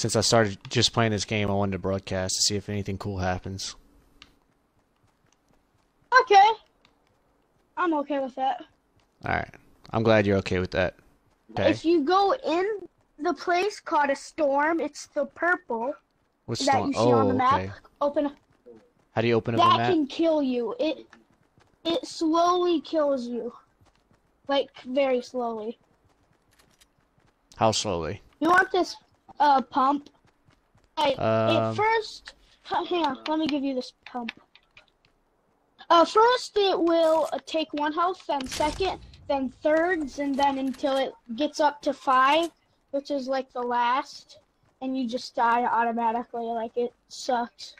since I started just playing this game, I wanted to broadcast to see if anything cool happens. Okay. I'm okay with that. All right. I'm glad you're okay with that. Okay. If you go in the place called a storm, it's the purple What's that storm? you see oh, on the oh, map. okay. Open How do you open up a that map? can kill you. It it slowly kills you. Like very slowly. How slowly? You want this uh pump? Like Um, it first hang on, let me give you this pump. Uh first it will take one health, then second, then thirds, and then until it gets up to five, which is like the last, and you just die automatically, like it sucks.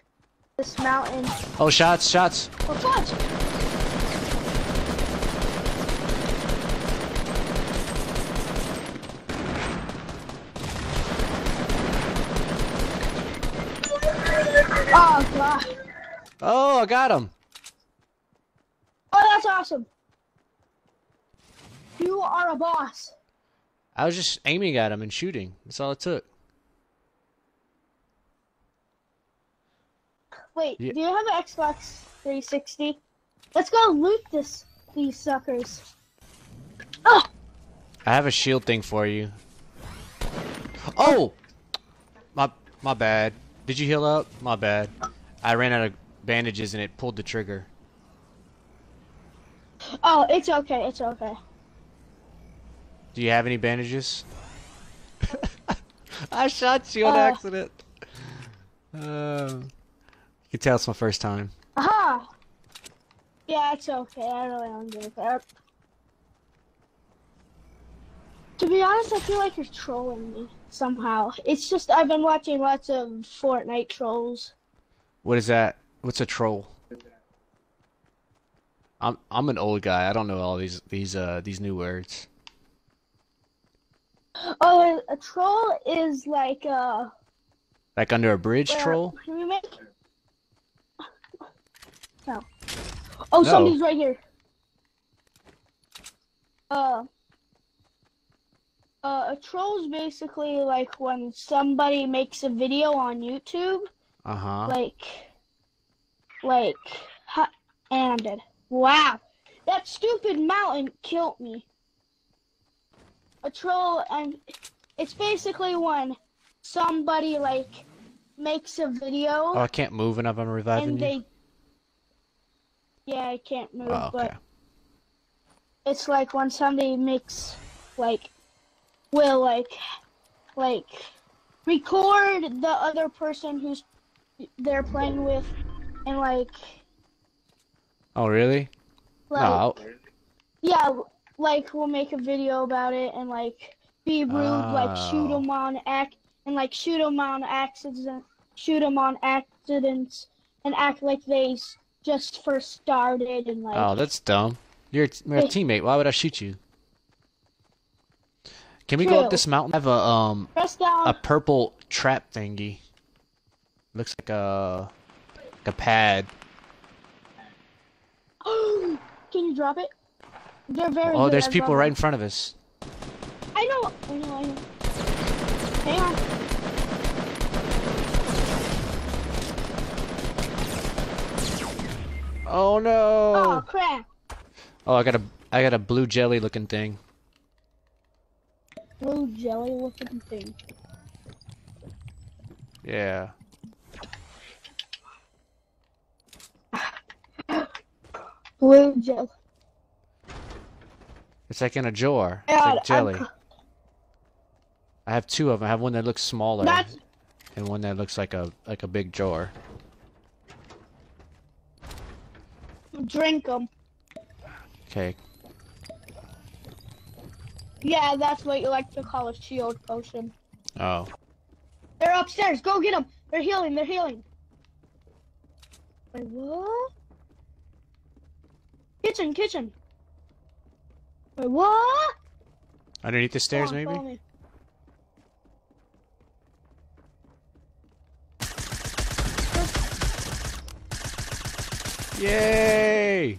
This mountain Oh, shots, shots. Oh fudge! Oh god. Oh, I got him. Oh that's awesome. You are a boss. I was just aiming at him and shooting. That's all it took. Wait, Yeah. do you have an Xbox 360? Let's go loot this these suckers. Oh, I have a shield thing for you. Oh! My my bad. Did you heal up? My bad. I ran out of bandages and it pulled the trigger. oh, it's okay, it's okay. Do you have any bandages? I shot you on Uh. accident. Uh, you can tell it's my first time. Aha! Yeah, it's okay. I really don't give a crap. To be honest, I feel like you're trolling me somehow. It's just I've been watching lots of Fortnite trolls. What is that? What's a troll? I'm I'm an old guy. I don't know all these these uh these new words. Oh, a, a troll is like uh. Like under a bridge where- troll? Can we make? No. Oh, No. somebody's right here. Uh. Uh, a troll is basically like when somebody makes a video on YouTube. Uh huh. like like ha- and I'm dead. Wow. That stupid mountain killed me. A troll and it's basically when somebody like makes a video Oh, I can't move enough. I'm reviving and you. they Yeah, I can't move, Oh, okay. but it's like when somebody makes like will like like record the other person who's they're playing with and like Oh, really? like no. yeah like we'll make a video about it and like be rude like shoot Oh. them on act and like shoot them on accident shoot them on accidents and act like they just first started and like Oh, that's dumb. You're, a teammate. Why would I shoot you? Can we go up this mountain? I have a um a purple trap thingy. Looks like a a pad. Can you drop it? They're very Oh, there's people right in front of us. I know, I know, I know. Hang on. Oh no! Oh crap! Oh, I got a I got a blue jelly looking thing. Blue jelly looking thing. Yeah. Blue jelly. It's like in a jar. It's God, like I'm jelly. c- I have two of them. I have one that looks smaller That's and one that looks like a like a big jar. drink them. Okay. Yeah, that's what you like to call a shield potion. Oh. They're upstairs. Go get them. They're healing. They're healing. Wait, what? Kitchen, kitchen. Wait, what? Underneath the stairs, on, maybe. Yay!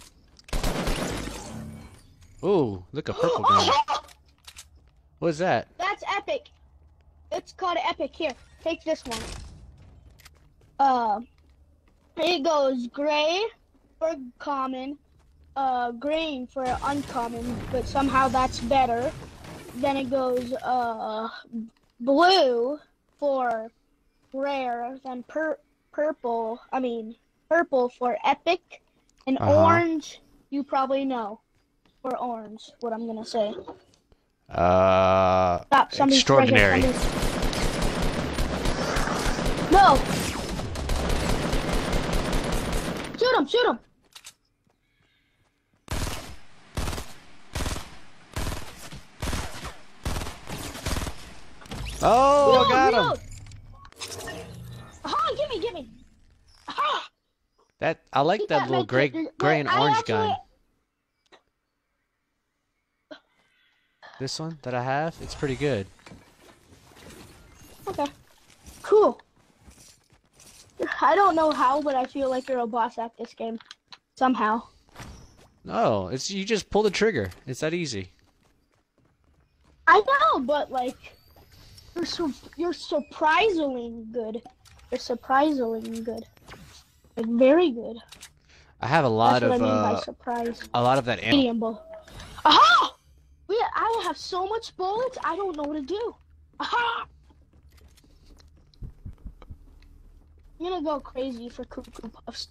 Ooh, look a purple gun. What is that? That's epic. it's called Epic. Here, take this one. Uh, it goes gray for common, uh, green for uncommon, but somehow that's better. Then it goes uh, blue for rare, then pur- purple. I mean, purple for epic, and Uh-huh. orange. You probably know for orange what I'm gonna say. Uh, Stop! Somebody's right here, extraordinary. No! Shoot him! Shoot him! Oh, Reload, I got him. reload. Aha! Give me! Give me! Aha! That I like that little gray, kit. gray and I orange actually- gun. This one that I have, it's pretty good. Okay. Cool. I don't know how, but I feel like you're a boss at this game. Somehow. No, it's you just pull the trigger. It's that easy. I know, but like, you're so you're surprisingly good. You're surprisingly good. Like very good. I have a lot That's of I mean by uh, surprise. a lot of that ammo. Medium bow. Aha! We I have so much bullets. I don't know what to do. Aha! I'm gonna go crazy for cuckoo puffs.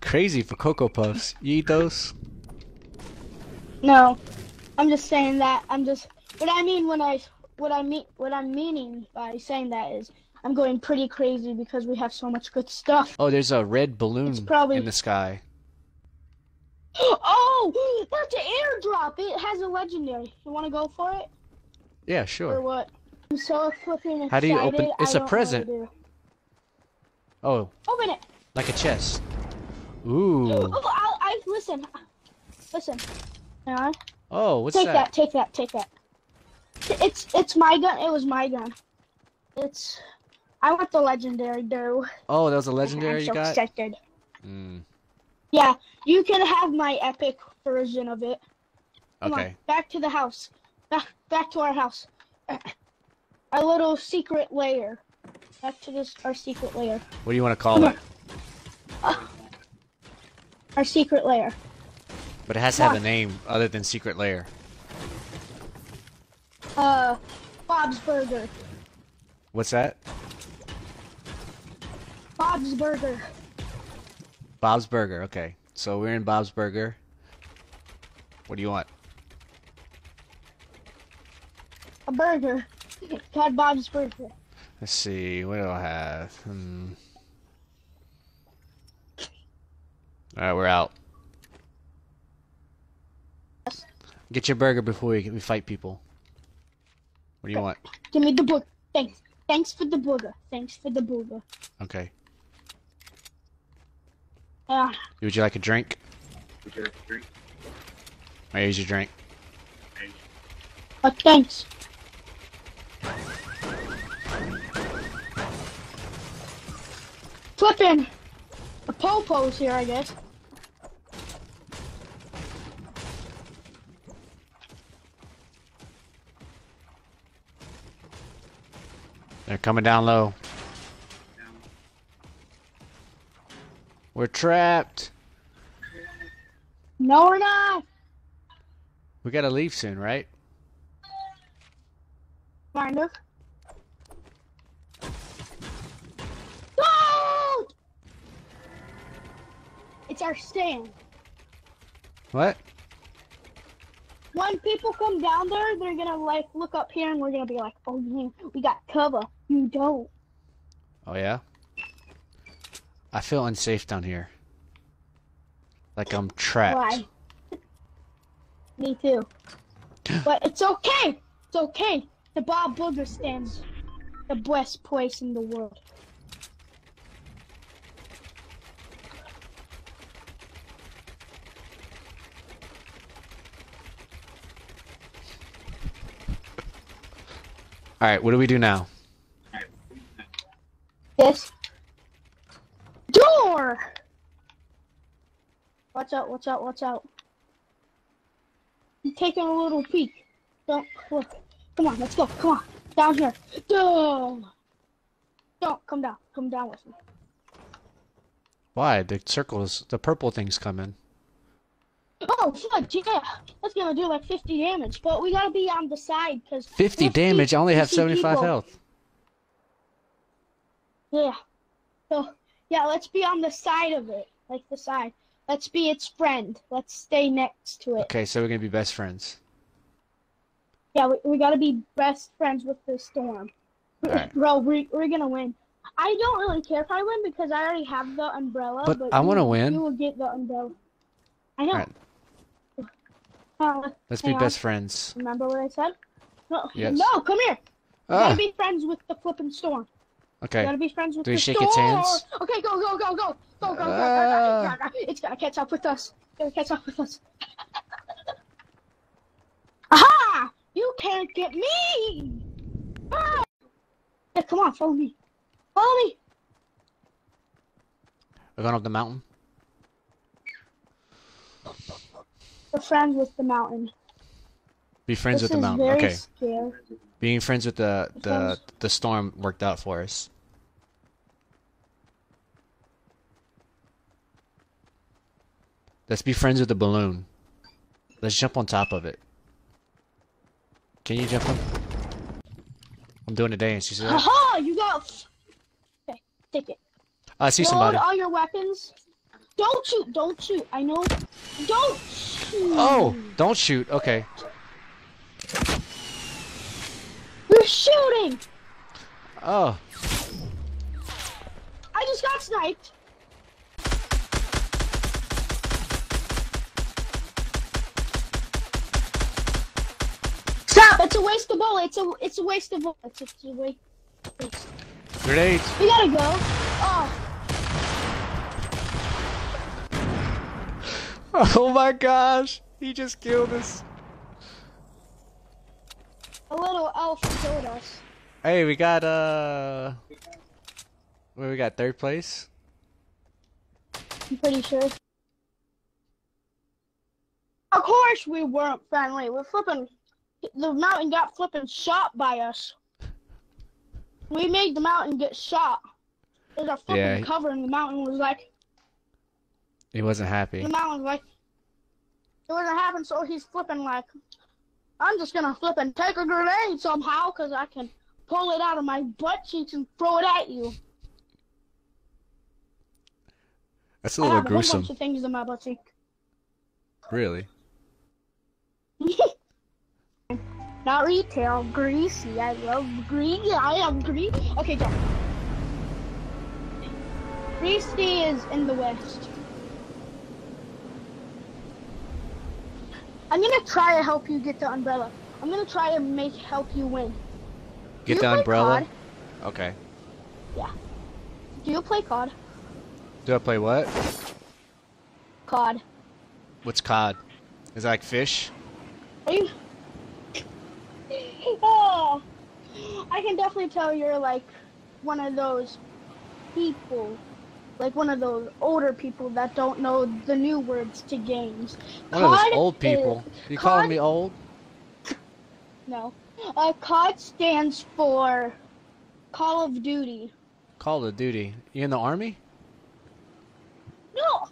Crazy for cocoa puffs. You eat those? No, I'm just saying that. I'm just what I mean when I what I mean what I'm meaning by saying that is I'm going pretty crazy because we have so much good stuff. Oh, there's a red balloon probably- in the sky. Oh, that's an airdrop. It has a legendary. You want to go for it Yeah, sure. or what? I'm so flipping excited. How do you open- I it's a what to present. Oh, Open it. like a chest. Ooh. Oh, I, I listen. Listen. Hang on. Oh, what's take that? that. Take that. Take that. It's it's my gun. It was my gun. It's. I want the legendary though. Oh, that was a I'm legendary you so got? excited. Mm, Yeah, you can have my epic version of it. Come okay. on, back to the house. Back back to our house. Our little secret lair. Back to this our secret lair. What do you want to call Come it? Our secret lair. But it has to have a name other than Secret Lair. Uh, Bob's Burger. What's that? Bob's Burger. Bob's Burger. Okay. So we're in Bob's Burger. What do you want? A burger. Called Bob's Burger. Let's see. What do I have? Hmm. All right, we're out. Get your burger before we, we fight people. What do you want? Give me the book. Thanks. Thanks for the burger. Thanks for the burger. Okay. Yeah. Would you like a drink? Here's your drink. But thanks. Flippin'. A popo's here, I guess. They're coming down low. We're trapped. No, we're not. We gotta leave soon, right? Kind of. No! It's our stand. What? When people come down there, they're gonna like look up here and we're gonna be like, oh yeah, we got cover. You don't. Oh yeah. I feel unsafe down here. Like I'm trapped. Why? Me too. But it's okay. It's okay. The Bob Booger stands the best place in the world. All right, what do we do now? This door. Watch out! Watch out! Watch out! I'm taking a little peek. Don't look. Come on, let's go. Come on. Down here. Down. Don't come down. Come down with me. Why? The circles, the purple things coming. Oh, fuck, yeah. That's gonna do like 50 damage, but we gotta be on the side, because... 50 damage? I only have 75 health. Yeah. So, yeah, let's be on the side of it. Like the side. Let's be its friend. Let's stay next to it. Okay, so we're gonna be best friends. Yeah, we, we gotta be best friends with the storm. Alright. Bro, we, we're gonna win. I don't really care if I win because I already have the umbrella. But But, I you- wanna win. You will get the umbrella. I know. Let's be on. best friends. Remember what I said? No, yes. no come here. You gotta ah. be friends with the flipping storm. Okay. You gotta be friends with Do the shake storm. Its hands? Okay, go, go, go, go. Go, go, go, go, go, go, ah. go, It's gonna catch up with us. It's gonna catch up with us. Aha! You can't get me! Ah! Yeah, come on, follow me. Follow me. We're going up the mountain. Friends with the mountain. Be friends this with the mountain. Okay. scary. Being friends with the the Friends. the storm worked out for us. Let's be friends with the balloon. Let's jump on top of it. Can you jump on? I'm doing a dance. You see that? Aha! You got. Okay, take it. I see Load somebody. all your weapons. Don't shoot! Don't shoot! I know. Don't shoot! Oh, don't shoot. Okay. You're shooting! Oh, I just got sniped. Stop! It's a waste of bullets. It's a it's a waste of bullets. It's a waste. waste. grenades. We gotta go. Oh, Oh my gosh. He just killed us. a little elf killed us. Hey, we got uh. Where we got third place? I'm pretty sure. Of course we weren't friendly. We're flipping. The mountain got flipping shot by us. We made the mountain get shot. There's a flipping Yeah. cover, and the mountain was like, He wasn't happy. the mountain was like, it wasn't happening. So he's flipping like, I'm just gonna flip and take a grenade somehow, cause I can pull it out of my butt cheeks and throw it at you. That's a I little have a whole gruesome. bunch of things in my butt cheek. Really? Not retail, greasy. I love greasy. I am greasy. Okay, go. Greasy is in the west. I'm gonna try to help you get the umbrella. I'm gonna try to make help you win. Get you the umbrella. COD? Okay. Yeah. Do you play COD? Do I play what? COD. What's cod? Is that like fish? Are you? oh, I can definitely tell you're like one of those people, like one of those older people that don't know the new words to games. One of those COD old is- people. You calling me old? No. Uh, COD stands for Call of Duty. Call of Duty. You in the army? No,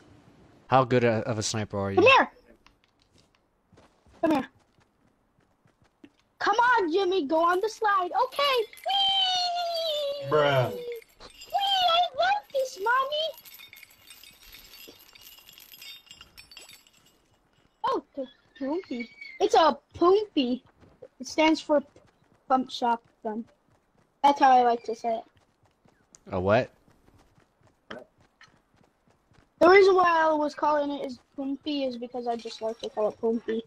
How good a- of a sniper are you? come you? here. Come here. Come on, Jimmy, go on the slide. Okay. Whee! Bruh. Whee! I love this, mommy. Oh, the Poompy. It's a Poompy. It stands for Pump Shotgun. That's how I like to say it. A what? The reason why I was calling it is Poompy is because I just like to call it Poompy.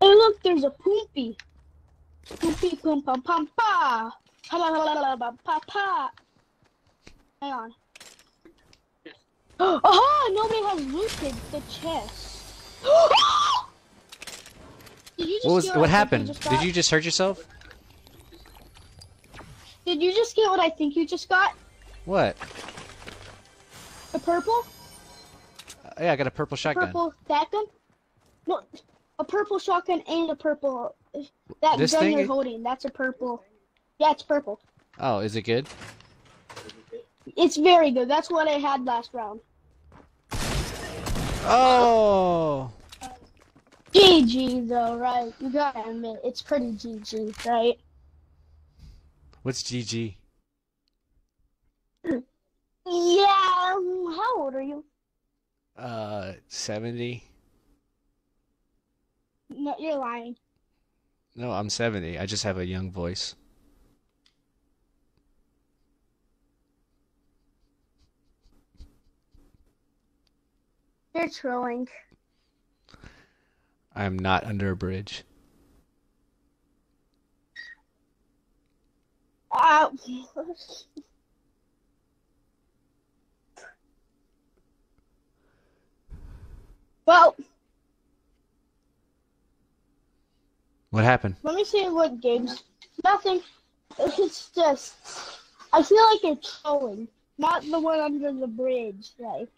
Hey, look, there's a Poompy. Poompy, poom, pum, pum, pa. Pa, la, la, la, pa, pa. Hang on. Oh, nobody has looted the chest. Did you just What was? get What happened? just Did you just hurt yourself? Did you just get what I think you just got? What? A purple? Uh, yeah, I got a purple shotgun. A Purple that gun? No, a purple shotgun and a purple. That This gun thing you're is- holding, that's a purple. Yeah, it's purple. Oh, is it good? It's very good. That's what I had last round. Oh. GG though, right? You gotta admit, it's pretty GG, right? What's GG? Yeah. um, How old are you? Uh, 70? No, you're lying. No, I'm 70. I just have a young voice. You're trolling. I'm not under a bridge. Uh, well, What happened? let me see what games. Nothing. It's just. I feel like you're trolling, not the one under the bridge, like.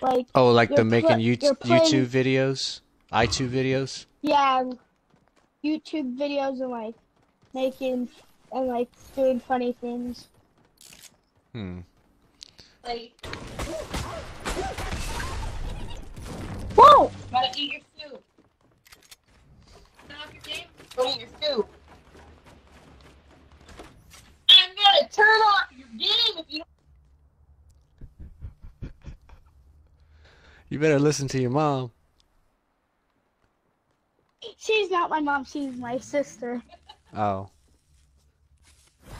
Like, Oh, like the making YouTube, you're playing- YouTube videos? iTube videos? yeah, YouTube videos and like making and like doing funny things. Hmm. Like, Whoa! gotta eat your food. Turn off your game. Go eat your food. I'm gonna turn off your game if you You better listen to your mom. She's not my mom. She's my sister. Oh.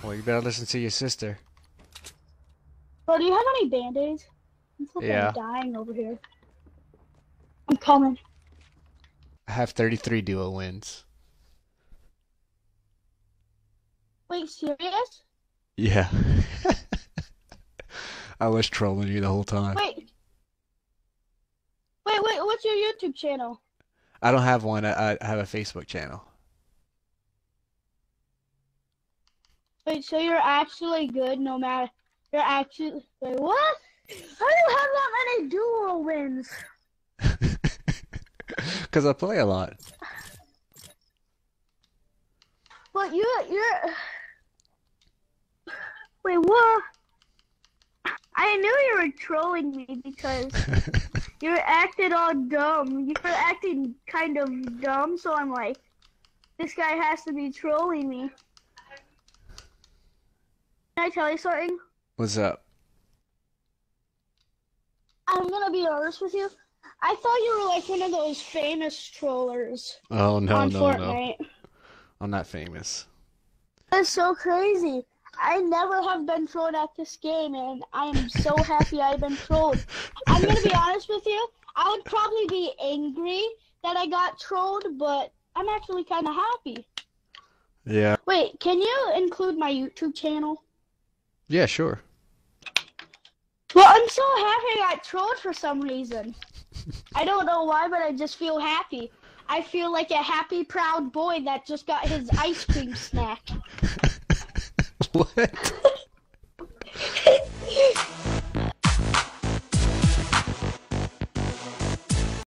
Well, you better listen to your sister. Bro, do you have any band-aids? I'm Yeah. dying over here. I'm coming. I have 33 duo wins. Wait, serious? Yeah. I was trolling you the whole time. Wait. What's your YouTube channel? I don't have one. I, I have a Facebook channel. Wait, so you're actually good no matter. You're actually. Wait, what? How do you have that many duo wins? Because I play a lot. But you, you're. Wait, what? I knew you were trolling me because you were acting all dumb. You were acting kind of dumb, so I'm like, this guy has to be trolling me. Can I tell you something? What's up? I'm gonna be honest with you. I thought you were like one of those famous trollers Oh, no, on no, no. Fortnite. I'm not famous. That's so crazy. I never have been trolled at this game, and I am so happy I've been trolled. I'm gonna be honest with you. I would probably be angry that I got trolled, but I'm actually kind of happy. Yeah. Wait, can you include my YouTube channel? Yeah, sure. Well, I'm so happy I got trolled for some reason. I don't know why, but I just feel happy. I feel like a happy, proud boy that just got his ice cream snack. what?